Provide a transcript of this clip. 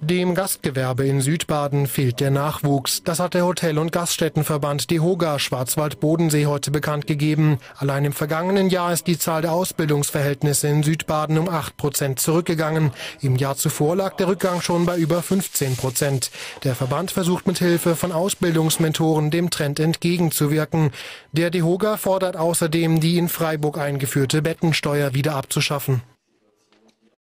Dem Gastgewerbe in Südbaden fehlt der Nachwuchs. Das hat der Hotel- und Gaststättenverband DEHOGA Schwarzwald-Bodensee heute bekannt gegeben. Allein im vergangenen Jahr ist die Zahl der Ausbildungsverhältnisse in Südbaden um 8 Prozent zurückgegangen. Im Jahr zuvor lag der Rückgang schon bei über 15 Prozent. Der Verband versucht mit Hilfe von Ausbildungsmentoren dem Trend entgegenzuwirken. Der DEHOGA fordert außerdem, die in Freiburg eingeführte Bettensteuer wieder abzuschaffen.